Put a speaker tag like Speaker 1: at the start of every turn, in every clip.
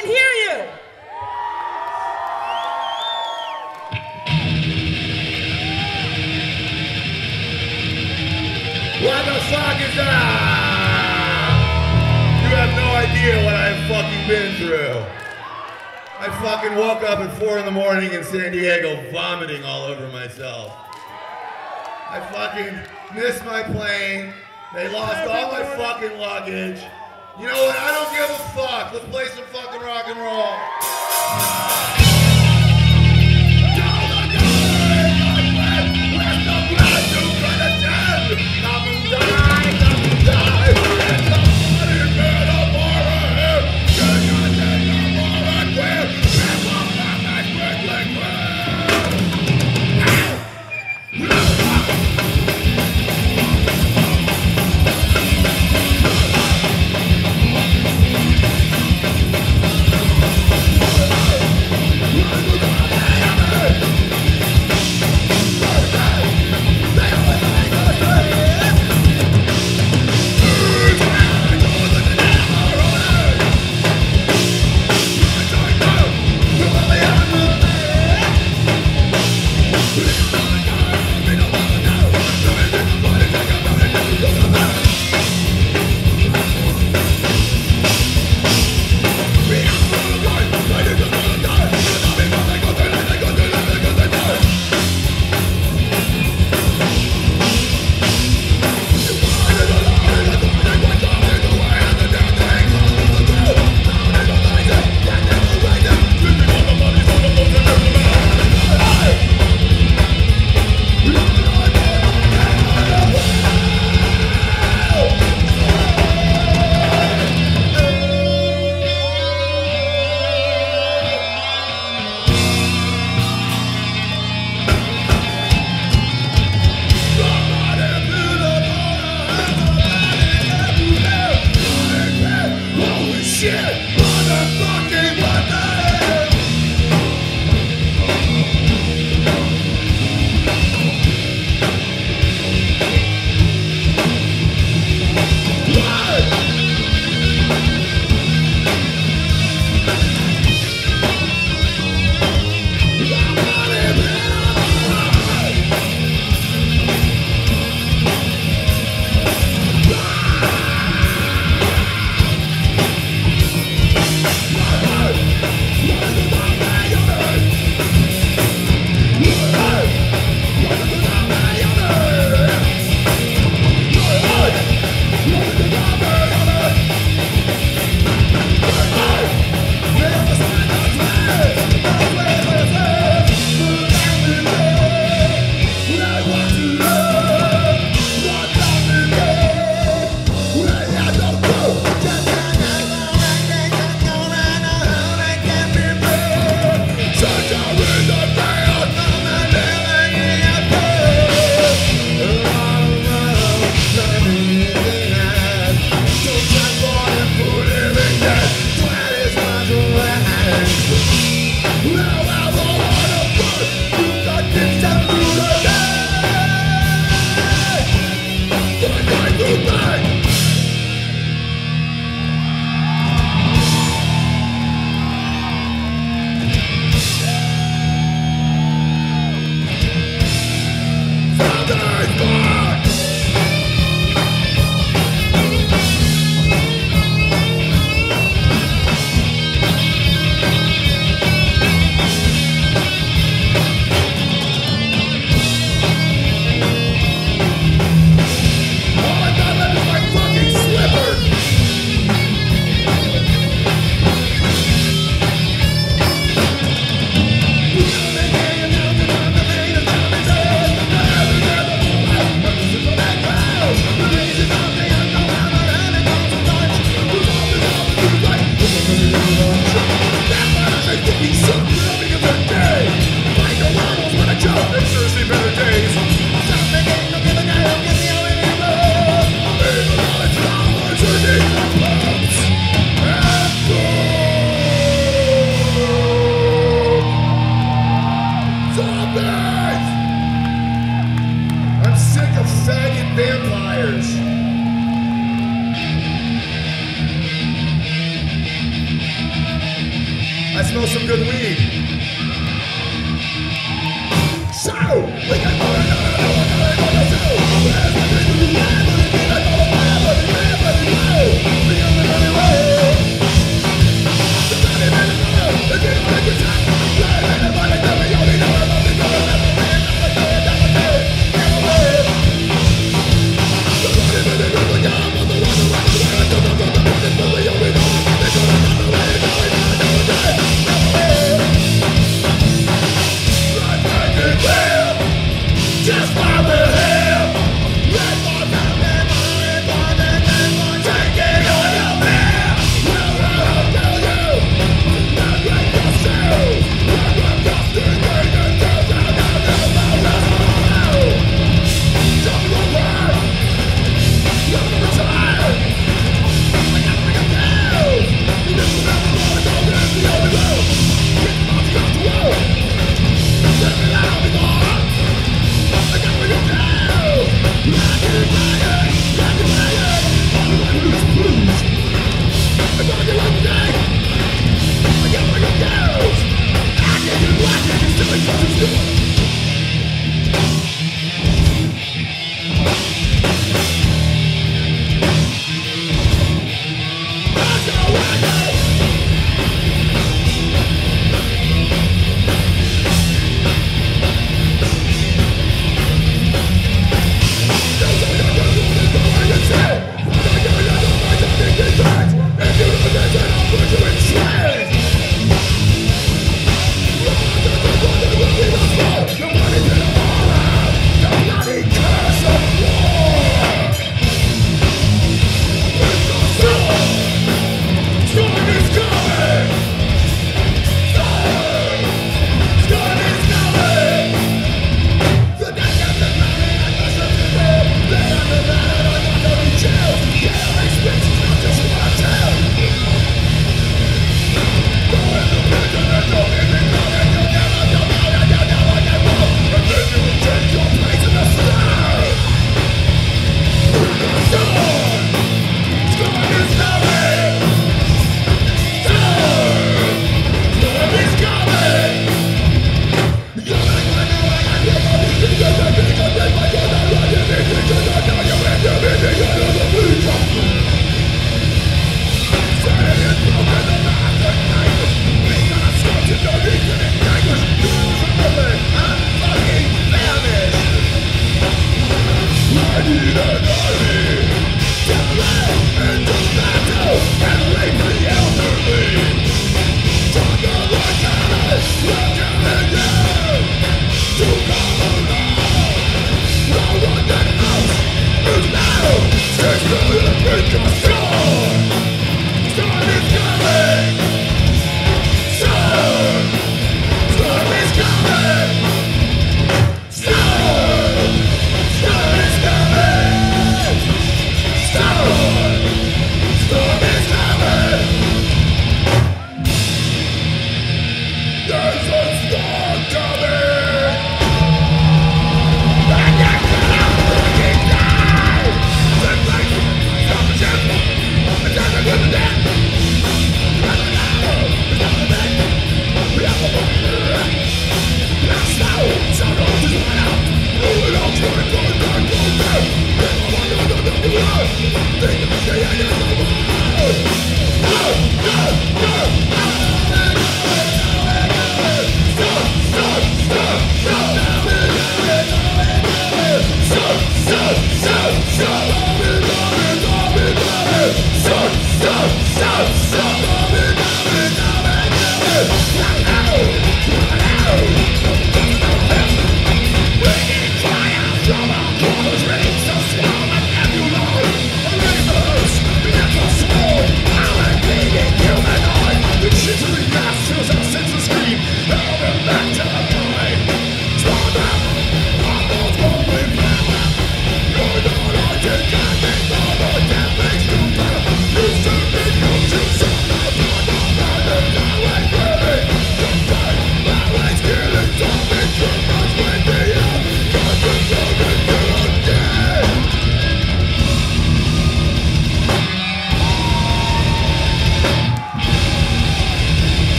Speaker 1: fucking hear you.
Speaker 2: What the fuck is that? You have no idea what I've fucking been through. I fucking woke up at four in the morning in San Diego vomiting all over myself. I fucking missed my plane. They lost all my fucking luggage. You know what? I don't give a fuck. Let's play some fucking rock and roll.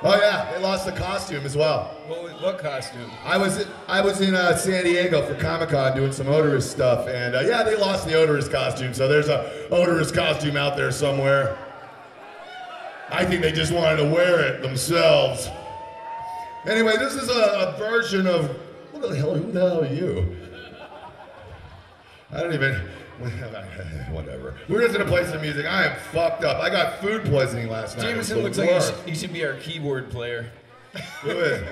Speaker 2: Oh yeah, they lost the costume as well.
Speaker 1: What, what costume?
Speaker 2: I was I was in uh, San Diego for Comic Con doing some Oderus stuff, and uh, yeah, they lost the Oderus costume. So there's a Oderus costume out there somewhere. I think they just wanted to wear it themselves. Anyway, this is a, a version of what the hell? Who the hell are you? I don't even. Whatever. We're just gonna play some music. I am fucked up. I got food poisoning last night.
Speaker 1: Jameson looks like he should, he should be our keyboard player.
Speaker 2: Who is?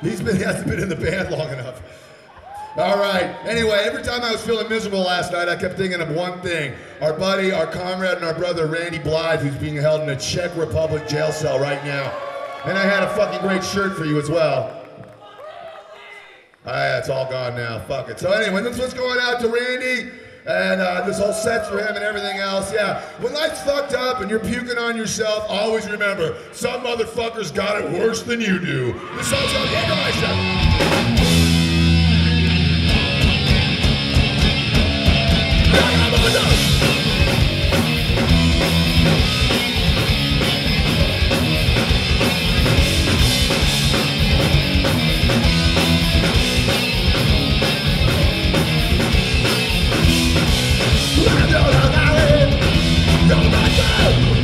Speaker 2: He's been he hasn't been in the band long enough. All right. Anyway, every time I was feeling miserable last night, I kept thinking of one thing: our buddy, our comrade, and our brother Randy Blythe, who's being held in a Czech Republic jail cell right now. And I had a fucking great shirt for you as well. It's all gone now. Fuck it. So anyway, this was going out to Randy, and uh, this whole set's for him and everything else. Yeah. When life's fucked up and you're puking on yourself, always remember some motherfuckers got it worse than you do. This song's called Legalize Song is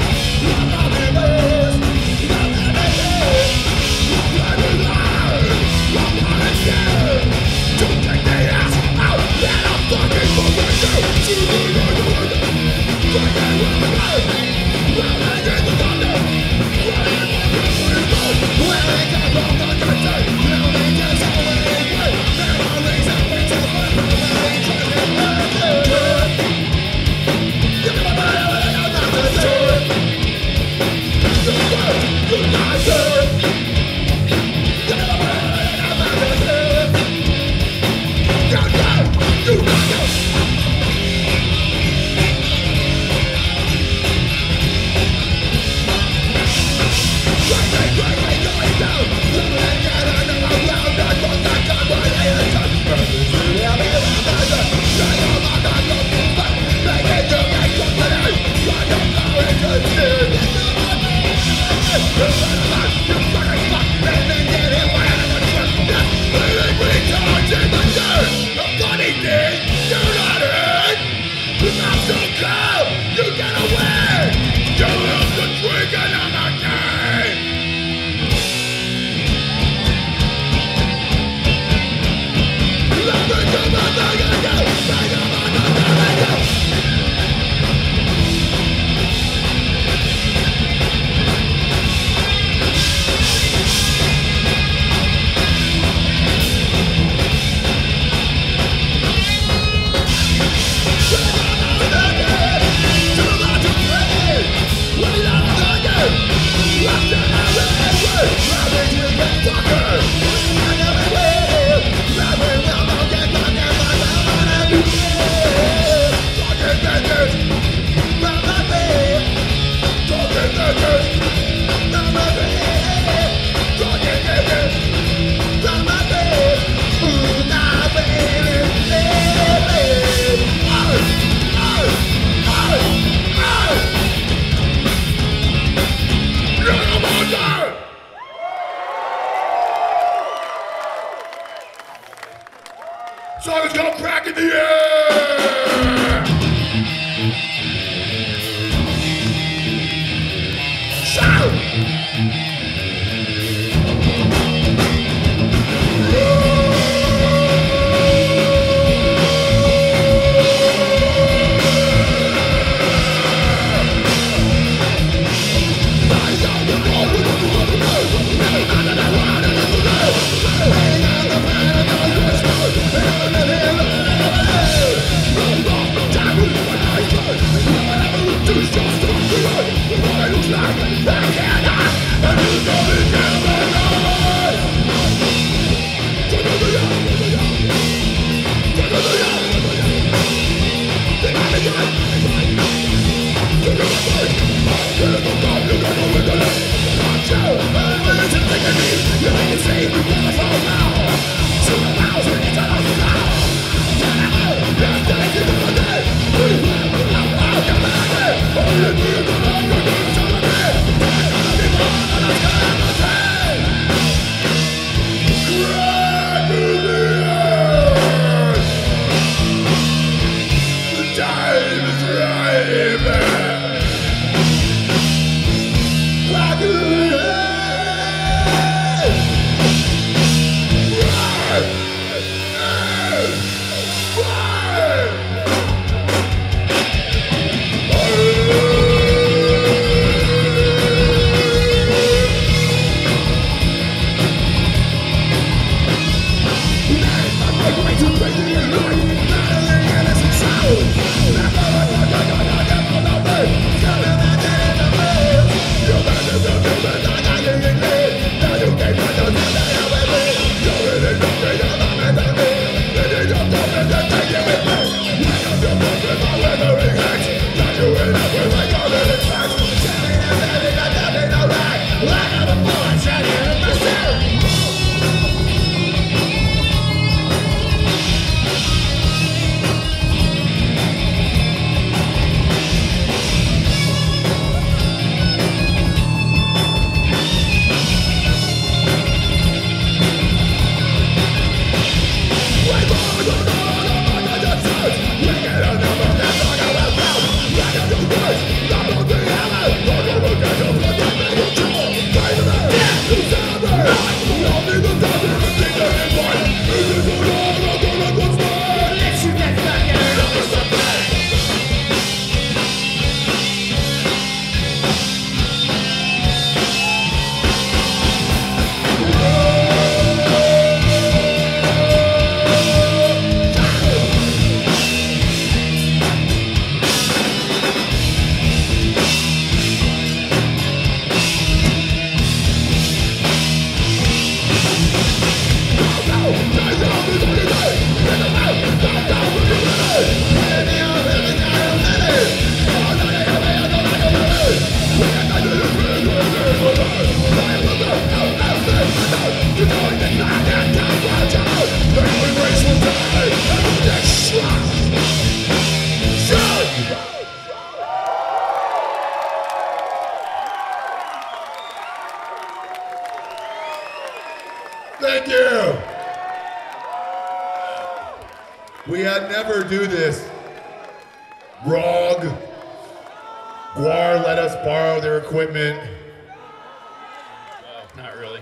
Speaker 1: not really.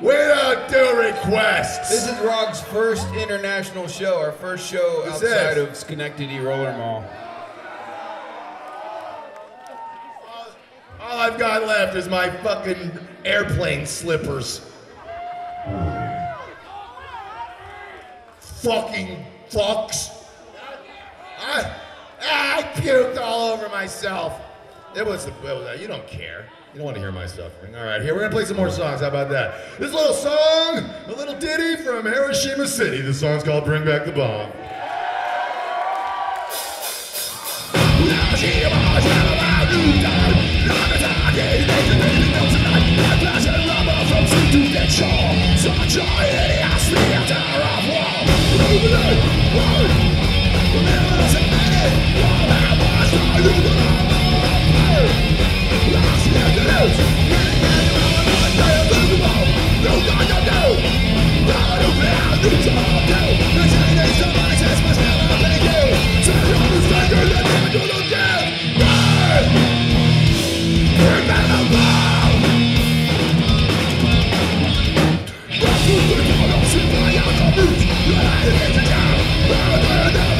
Speaker 3: We don't do requests.
Speaker 1: This is RAWG's first international show, our first show
Speaker 3: This
Speaker 1: outside
Speaker 3: is.
Speaker 1: of Schenectady Roller Mall.
Speaker 3: All I've got left is my fucking airplane slippers. Fucking fucks. I, I puked all over myself. It was, was you don't care. You don't want to hear my suffering. All right, here we're gonna play some more songs. How about that? This little song, a little ditty from Hiroshima City. The song's called "Bring Back the Bomb."
Speaker 2: You're not even down, down, down, down.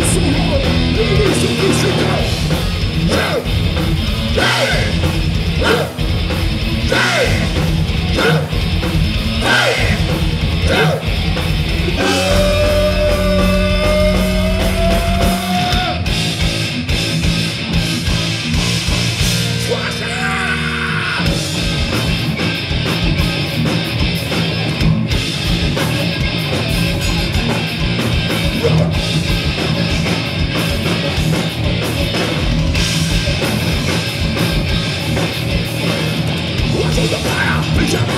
Speaker 2: Isso need some isso não. Não, não.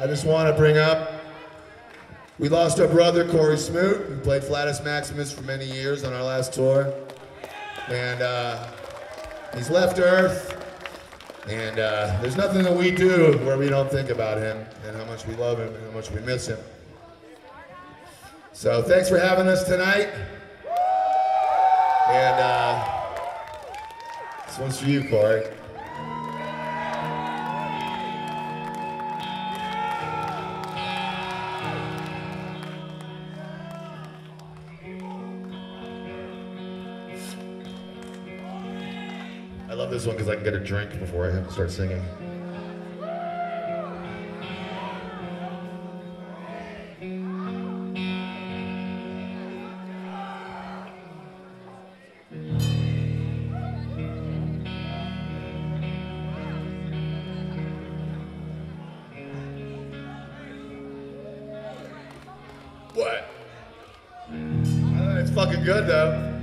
Speaker 2: I just want to bring up we lost our brother, Cory Smoot, who played Flatus Maximus for many years on our last tour. And uh, he's left Earth. And uh, there's nothing that we do where we don't think about him and how much we love him and how much we miss him. So thanks for having us tonight. And uh, this one's for you, Corey. This one because I can get a drink before I have to start singing. What? Uh, it's fucking good though.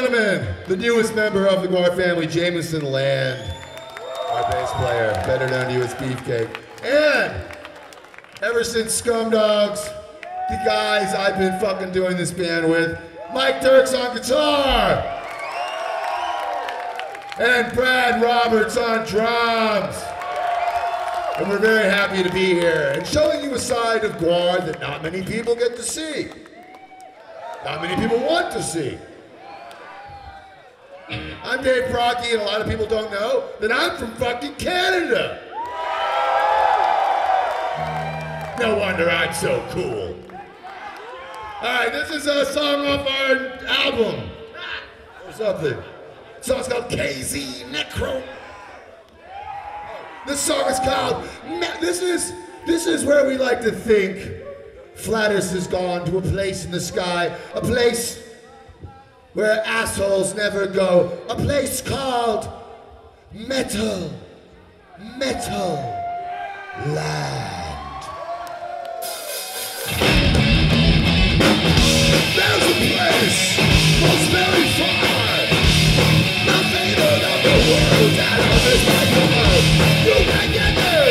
Speaker 2: Gentlemen, the newest member of the GWAR family, Jamison Land, our bass player, better known to you as Beefcake. And ever since Scum Dogs, the guys I've been fucking doing this band with, Mike Derks on guitar. And Brad Roberts on drums. And we're very happy to be here and showing you a side of GWAR that not many people get to see. Not many people want to see. I'm Dave Brockie, and a lot of people don't know that I'm from fucking Canada. No wonder I'm so cool. All right, this is a song off our album or something. The song's called KZ Necro. This song is called. This is this is where we like to think Flattus has gone to a place in the sky, a place where assholes never go, a place called Metal, Metal Land. There's a place most very far, nothing of the world. You can get there,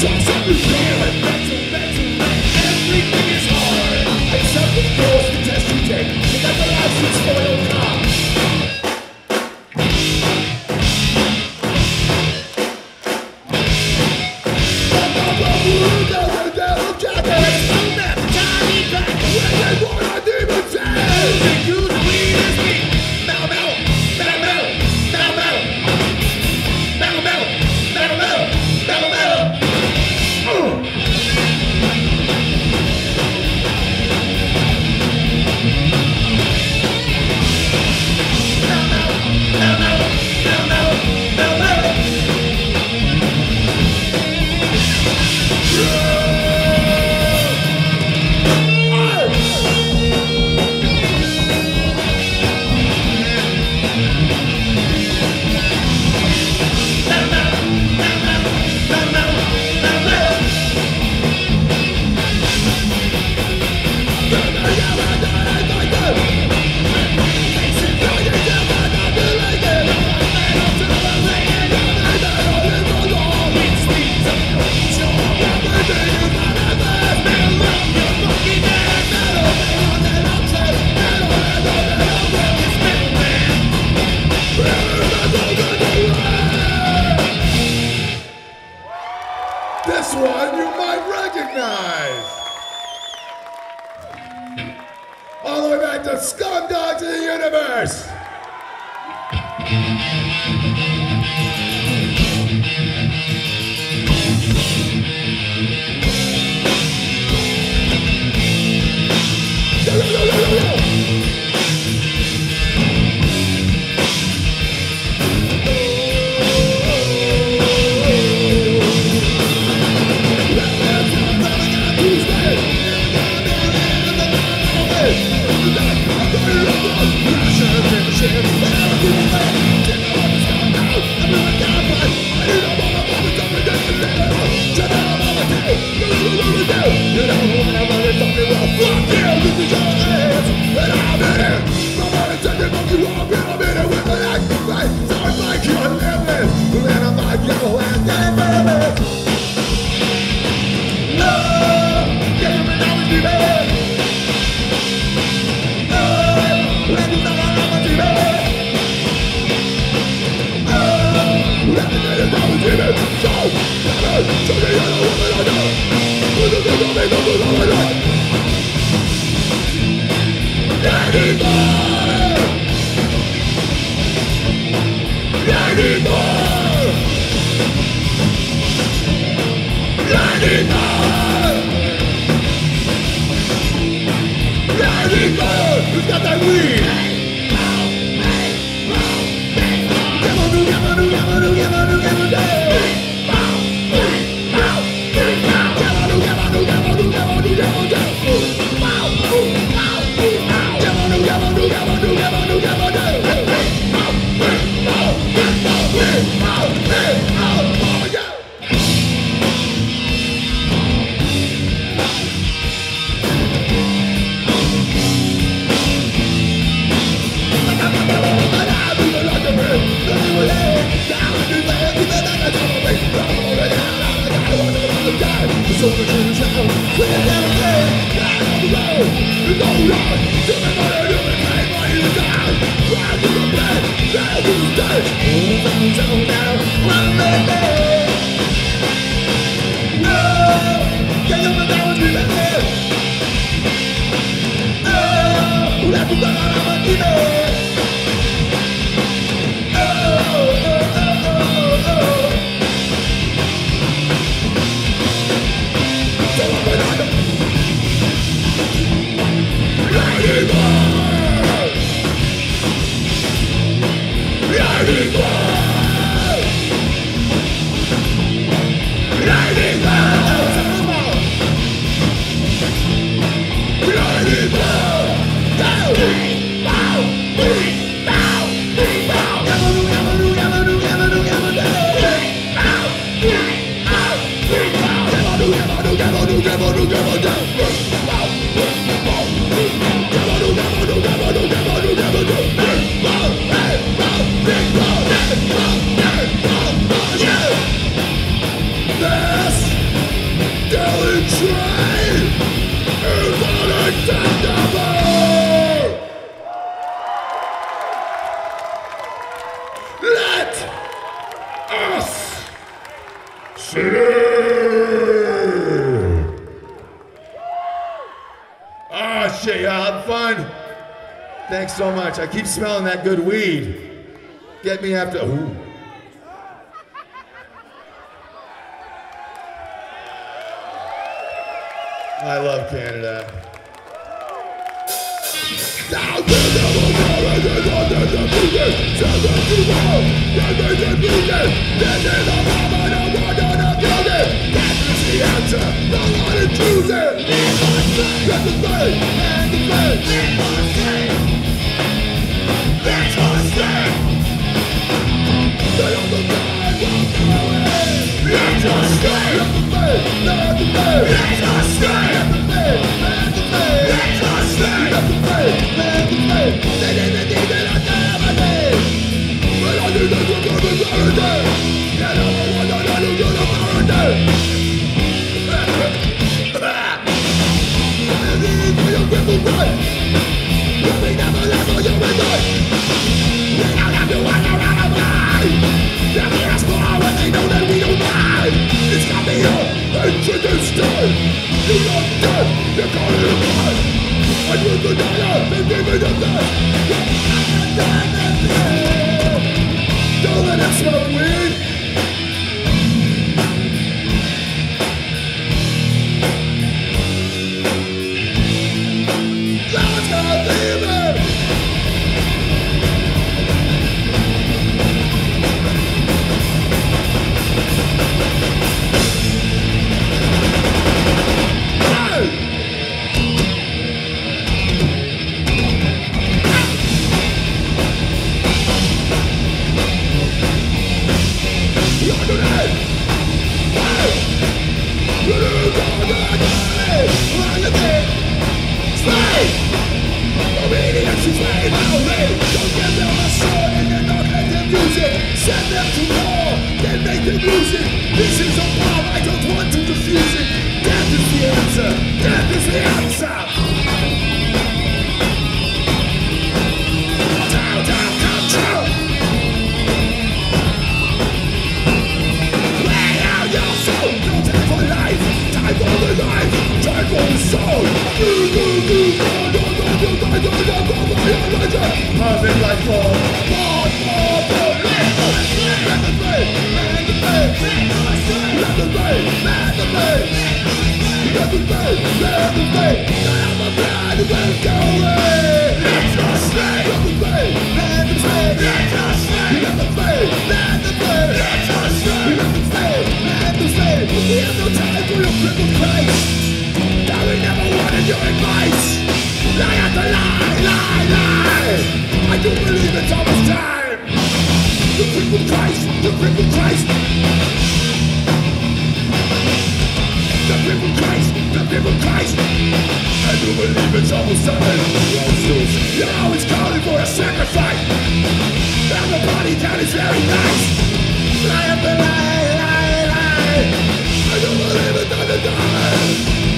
Speaker 2: This so much. I keep smelling that good weed. Get me after. Ooh. I love Canada.
Speaker 3: Right! Let
Speaker 2: me never level you with life don't Christ, the crippled Christ. Crippled Christ, the crippled Christ. I do believe it's almost time. Monsters, you're always calling for a sacrifice. And the body count is very nice. Lie after lie, lie, lie. I do believe it's on the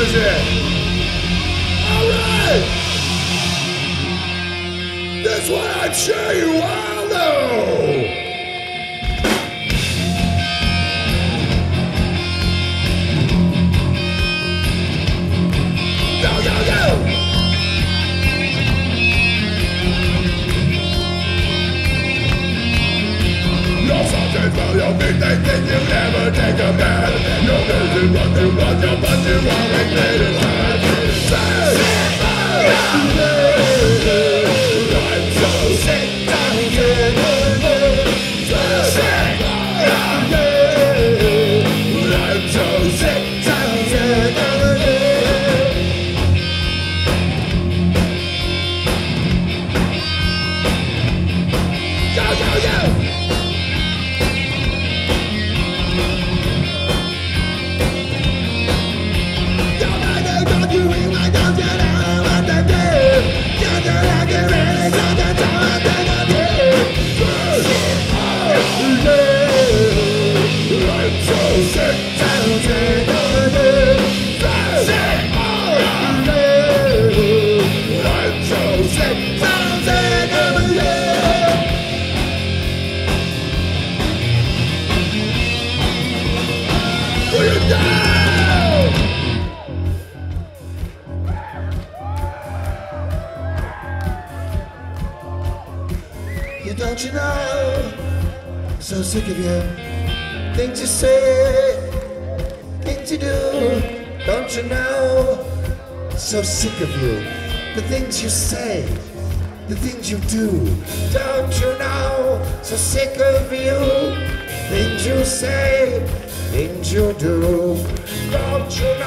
Speaker 3: is it.
Speaker 2: Alright! This one I'm sure you all know! Think you never take a bath. No reason but to run your butt, you always made it bad. I'm sick
Speaker 4: of you. Things you say, things you do. Don't you know? So sick of you. The things you say, the things you do. Don't you know? So sick of you. Things you say, things you do. Don't you